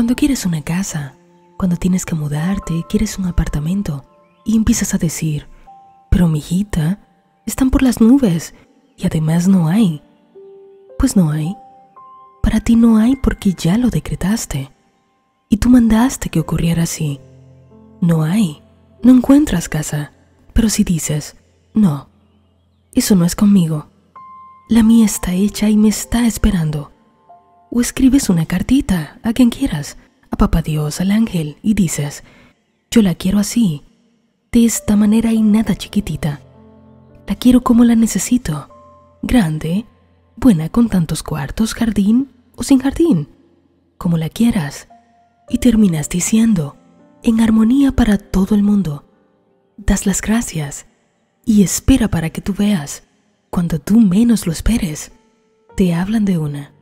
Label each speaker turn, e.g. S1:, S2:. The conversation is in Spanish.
S1: Cuando quieres una casa, cuando tienes que mudarte, quieres un apartamento y empiezas a decir, pero mi hijita, están por las nubes y además no hay. Pues no hay. Para ti no hay porque ya lo decretaste. Y tú mandaste que ocurriera así. No hay. No encuentras casa. Pero si dices, no, eso no es conmigo. La mía está hecha y me está esperando. O escribes una cartita a quien quieras, a papá Dios, al ángel, y dices, yo la quiero así, de esta manera y nada chiquitita. La quiero como la necesito, grande, buena con tantos cuartos, jardín o sin jardín, como la quieras. Y terminas diciendo, en armonía para todo el mundo. Das las gracias y espera para que tú veas, cuando tú menos lo esperes, te hablan de una